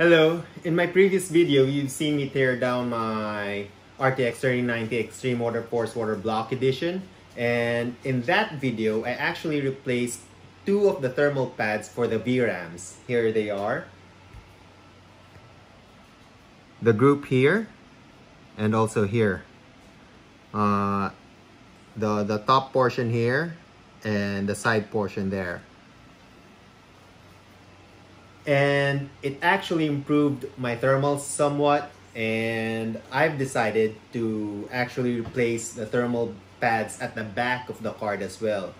Hello, in my previous video, you've seen me tear down my RTX 3090 Xtreme WaterForce Water Block Edition. And in that video, I actually replaced two of the thermal pads for the VRAMs. Here they are. The group here, and also here. Uh, the, the top portion here, and the side portion there and it actually improved my thermals somewhat and I've decided to actually replace the thermal pads at the back of the card as well.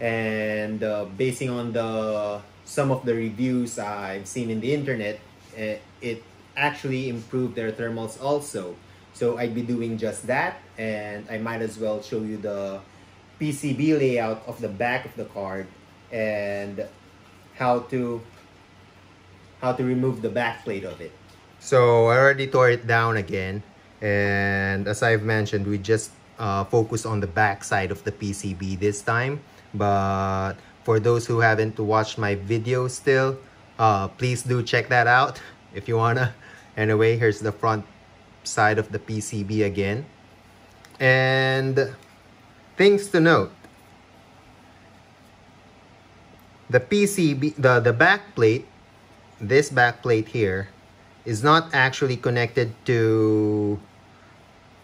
And uh, basing on the some of the reviews I've seen in the internet uh, it actually improved their thermals also. So I'd be doing just that and I might as well show you the PCB layout of the back of the card and how to how to remove the back plate of it. So I already tore it down again and as I've mentioned we just uh, focus on the back side of the PCB this time. But for those who haven't watched my video still uh, please do check that out if you wanna. Anyway here's the front side of the PCB again. And things to note. The PCB the the back plate this back plate here is not actually connected to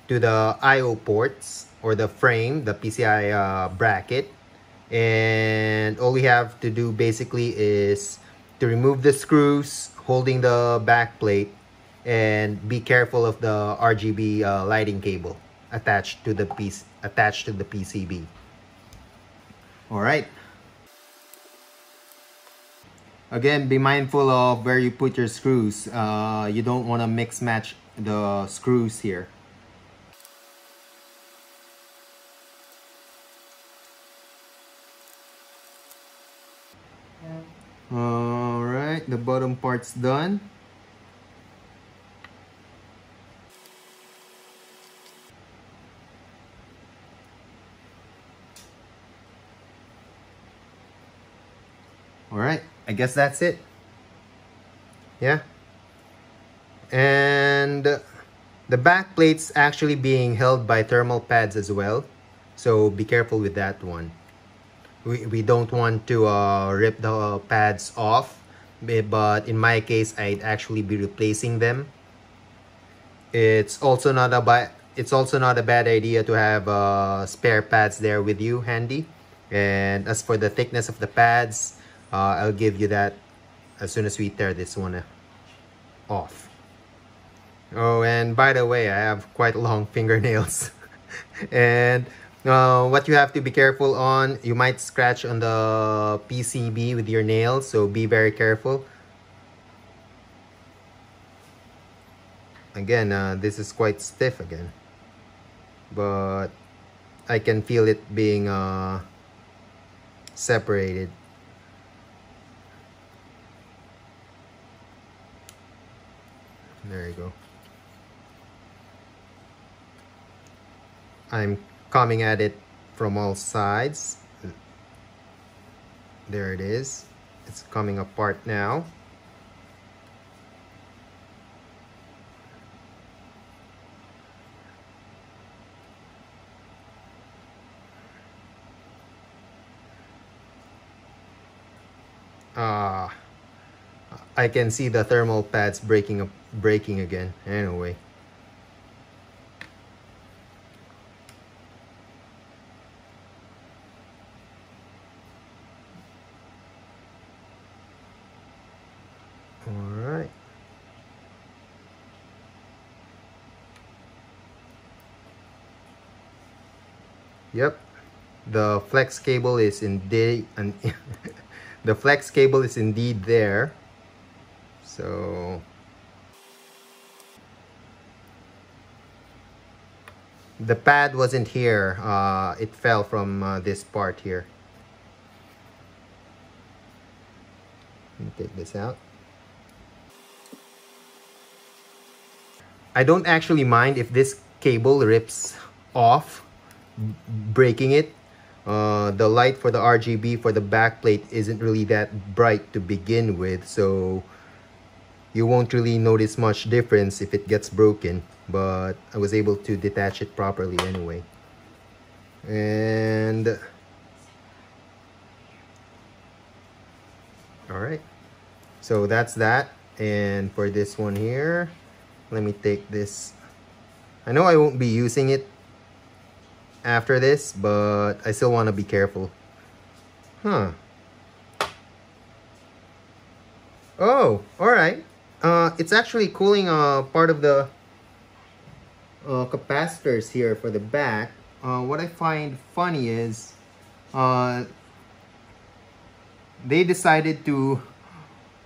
to the IO ports or the frame, the PCI uh, bracket. And all we have to do basically is to remove the screws holding the back plate and be careful of the RGB uh, lighting cable attached to the piece attached to the PCB. All right. Again, be mindful of where you put your screws. Uh, you don't want to mix match the screws here. Alright, the bottom part's done. All right. I guess that's it. Yeah. And the back plate's actually being held by thermal pads as well. So be careful with that one. We, we don't want to uh, rip the pads off. But in my case, I'd actually be replacing them. It's also not a bad it's also not a bad idea to have uh, spare pads there with you handy. And as for the thickness of the pads, uh, I'll give you that as soon as we tear this one off. Oh, and by the way, I have quite long fingernails. and uh, what you have to be careful on, you might scratch on the PCB with your nails, so be very careful. Again, uh, this is quite stiff again. But I can feel it being uh, separated. There you go. I'm coming at it from all sides. There it is. It's coming apart now. Ah. Uh, I can see the thermal pads breaking up breaking again. Anyway. All right yep. The flex cable is indeed the flex cable is indeed there. So the pad wasn't here. Uh, it fell from uh, this part here. take this out. I don't actually mind if this cable rips off, breaking it. Uh, the light for the RGB for the back plate isn't really that bright to begin with, so you won't really notice much difference if it gets broken but I was able to detach it properly anyway. And all right. So that's that. And for this one here let me take this. I know I won't be using it after this but I still want to be careful. Huh. Oh all right. Uh, it's actually cooling uh, part of the uh, capacitors here for the back uh, what I find funny is uh, they decided to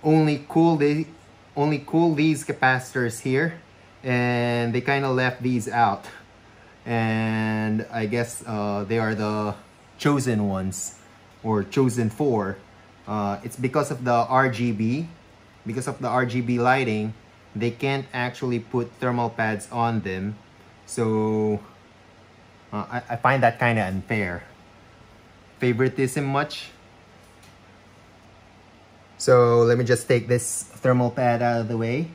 only cool the only cool these capacitors here and they kind of left these out. And I guess uh, they are the chosen ones or chosen four. Uh, it's because of the RGB because of the RGB lighting they can't actually put thermal pads on them so uh, I, I find that kind of unfair favoritism much so let me just take this thermal pad out of the way.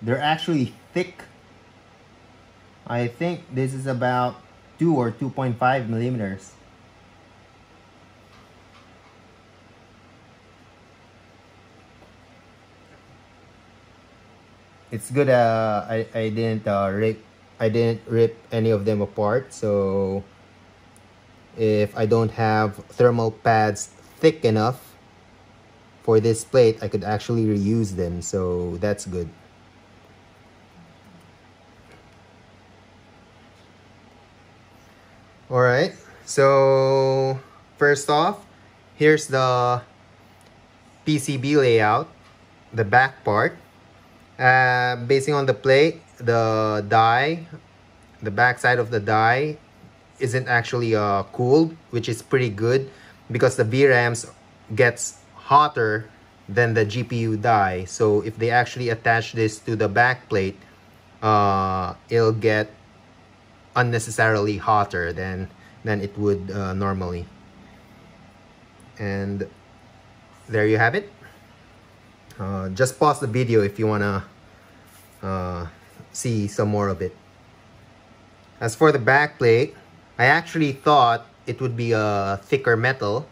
They're actually thick. I think this is about 2 or 2.5 millimeters. It's good uh, I, I didn't uh, rip I didn't rip any of them apart so if I don't have thermal pads thick enough for this plate, I could actually reuse them. So that's good. All right. So first off, here's the PCB layout, the back part. Uh, basing on the plate, the die, the back side of the die isn't actually uh, cooled, which is pretty good because the VRAMs gets hotter than the GPU die. So if they actually attach this to the back plate, uh, it'll get unnecessarily hotter than, than it would uh, normally. And there you have it. Uh, just pause the video if you want to uh, see some more of it. As for the back plate, I actually thought it would be a thicker metal,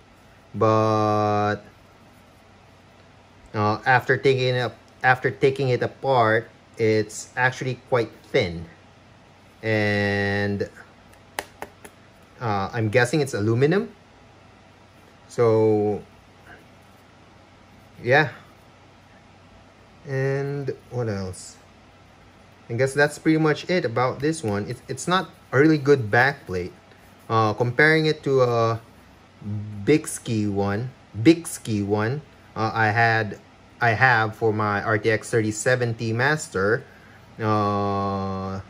but uh, after taking it after taking it apart, it's actually quite thin, and uh, I'm guessing it's aluminum. So yeah, and what else? I guess that's pretty much it about this one. It's it's not a really good backplate. Uh, comparing it to a Bykski one, Bykski one, uh, I had I have for my RTX 3070 Master. Uh,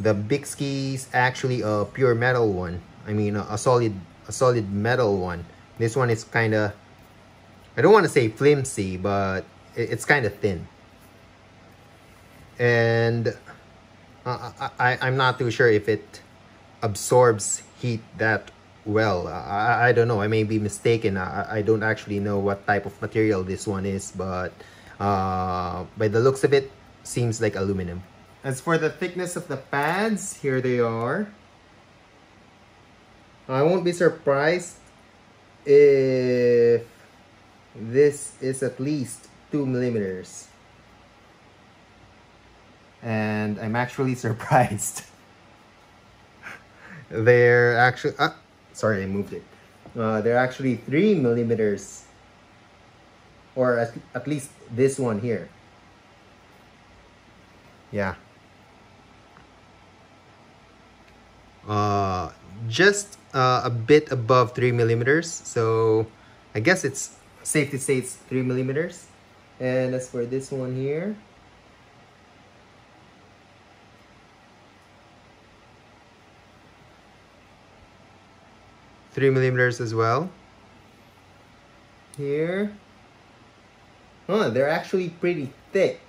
the is actually a pure metal one. I mean, a, a solid a solid metal one. This one is kind of I don't want to say flimsy, but it, it's kind of thin. And uh, I, I'm not too sure if it absorbs heat that well. I, I don't know. I may be mistaken. I, I don't actually know what type of material this one is, but uh, by the looks of it, seems like aluminum. As for the thickness of the pads, here they are. I won't be surprised if this is at least 2 millimeters. And I'm actually surprised. They're actually... Uh, sorry I moved it uh, they're actually three millimeters or at, at least this one here yeah uh, just uh, a bit above three millimeters so I guess it's safe to say it's three millimeters and as for this one here 3 millimeters as well. Here. Oh, they're actually pretty thick.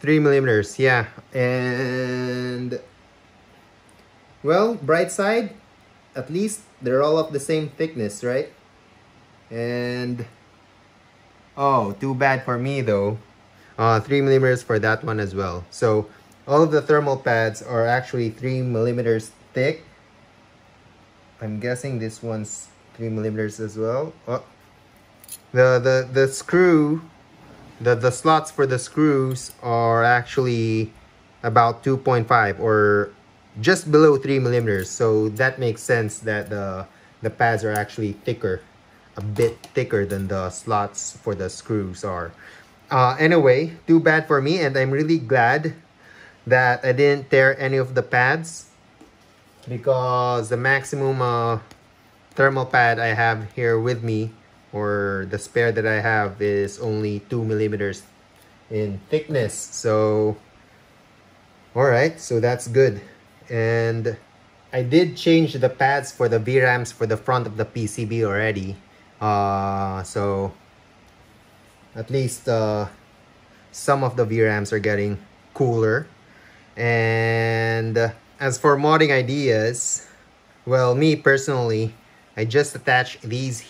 3 millimeters, yeah. And, well, bright side, at least they're all of the same thickness, right? And oh, too bad for me though. Uh, 3 millimeters for that one as well. So all of the thermal pads are actually 3 millimeters thick. I'm guessing this one's 3 millimeters as well. Oh. The, the, the screw, the, the slots for the screws are actually about 2.5 or just below 3 millimeters. So that makes sense that the, the pads are actually thicker, a bit thicker than the slots for the screws are. Uh, anyway, too bad for me and I'm really glad that I didn't tear any of the pads because the maximum uh, thermal pad I have here with me or the spare that I have is only 2 millimeters in thickness. So alright so that's good. And I did change the pads for the VRAMs for the front of the PCB already uh, so at least uh, some of the VRAMs are getting cooler. And as for modding ideas well me personally I just attach these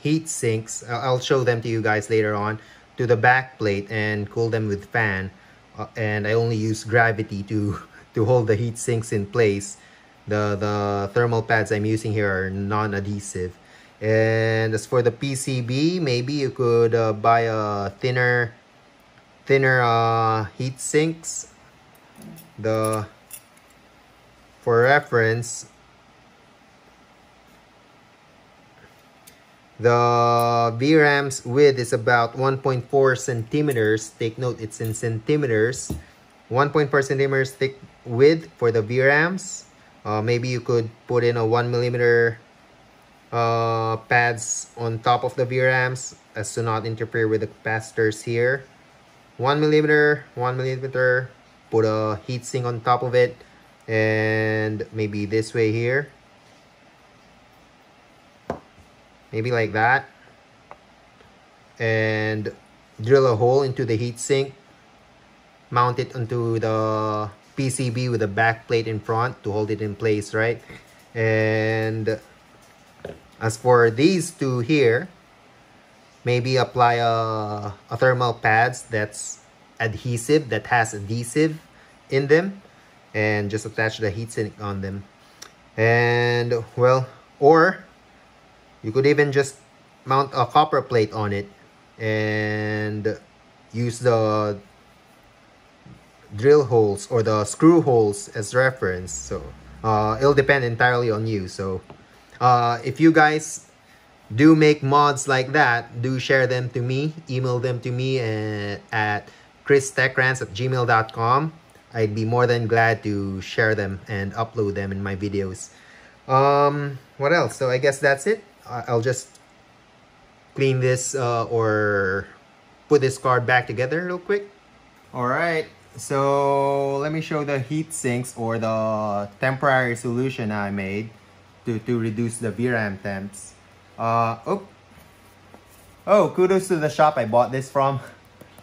heat sinks. I'll show them to you guys later on to the back plate and cool them with fan. Uh, and I only use gravity to to hold the heat sinks in place. The the thermal pads I'm using here are non-adhesive and as for the PCB maybe you could uh, buy a thinner thinner uh, heat sinks. The for reference the VRAM's width is about 1.4 centimeters. Take note it's in centimeters. 1.4 centimeters thick width for the VRAMs. Uh, maybe you could put in a 1 millimeter uh, pads on top of the VRAMs as to not interfere with the capacitors here. 1 millimeter 1 millimeter put a heatsink on top of it and maybe this way here. Maybe like that. And drill a hole into the heatsink mount it onto the PCB with a back plate in front to hold it in place right? And as for these two here maybe apply a, a thermal pads that's adhesive that has adhesive in them and just attach the heatsink on them. And well or you could even just mount a copper plate on it and use the drill holes or the screw holes as reference. So uh, it'll depend entirely on you. So uh, if you guys do make mods like that do share them to me email them to me at, at christechrants at gmail.com. I'd be more than glad to share them and upload them in my videos. Um, what else? So I guess that's it. I'll just clean this uh, or put this card back together real quick. Alright, so let me show the heat sinks or the temporary solution I made to, to reduce the VRAM temps. Uh, oh, oh, kudos to the shop I bought this from.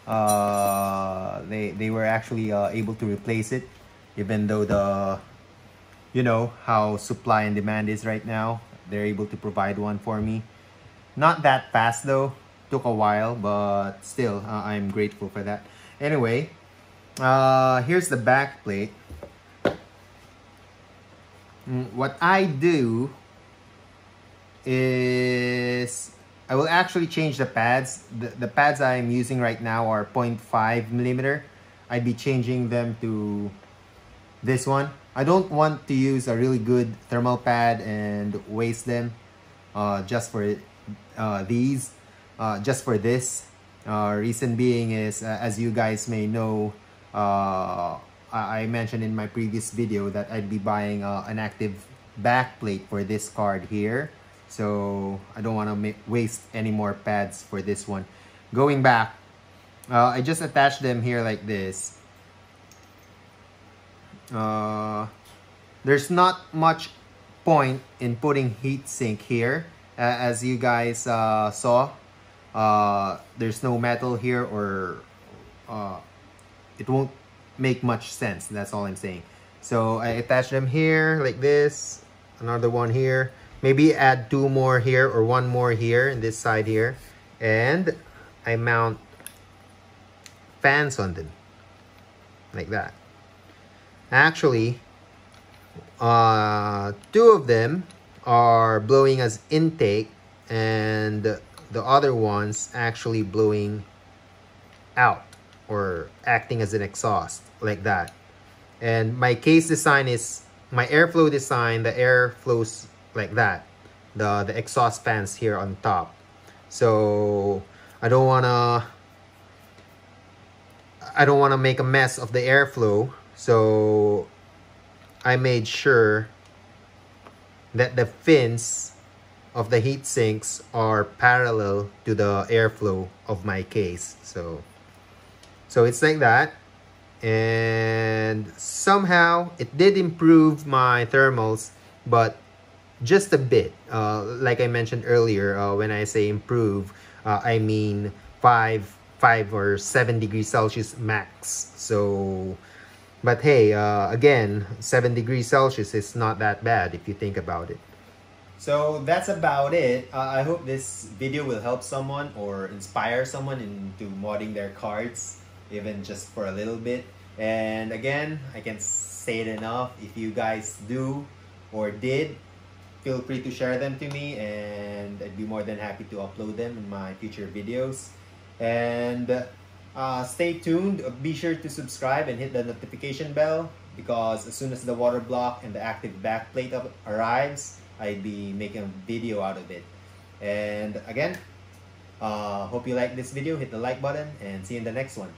uh, they they were actually uh, able to replace it, even though the you know how supply and demand is right now. They're able to provide one for me. Not that fast though. Took a while, but still, uh, I'm grateful for that. Anyway, uh, here's the back plate. Mm, what I do is I will actually change the pads. The, the pads I'm using right now are 0.5 millimeter. I'd be changing them to this one. I don't want to use a really good thermal pad and waste them uh, just for uh, these, uh, just for this. Uh, reason being is, uh, as you guys may know, uh, I mentioned in my previous video that I'd be buying an active backplate for this card here. So I don't want to waste any more pads for this one. Going back uh, I just attached them here like this. Uh, there's not much point in putting heatsink here. Uh, as you guys uh, saw uh, there's no metal here or uh, it won't make much sense that's all I'm saying. So I attach them here like this another one here maybe add two more here or one more here in this side here and I mount fans on them like that. Actually uh, two of them are blowing as intake and the other ones actually blowing out or acting as an exhaust like that. And my case design is my airflow design the air flows like that. The the exhaust fans here on top. So I don't want to I don't want to make a mess of the airflow. So I made sure that the fins of the heat sinks are parallel to the airflow of my case. So so it's like that. And somehow it did improve my thermals but just a bit. Uh, like I mentioned earlier uh, when I say improve uh, I mean 5 5 or 7 degrees Celsius max. So but hey uh, again 7 degrees Celsius is not that bad if you think about it. So that's about it. Uh, I hope this video will help someone or inspire someone into modding their cards, even just for a little bit. And again, I can't say it enough. If you guys do or did, feel free to share them to me and I'd be more than happy to upload them in my future videos. And uh, stay tuned. Be sure to subscribe and hit the notification bell because as soon as the water block and the active backplate arrives, I'd be making a video out of it. And again, uh, hope you like this video. Hit the like button and see you in the next one.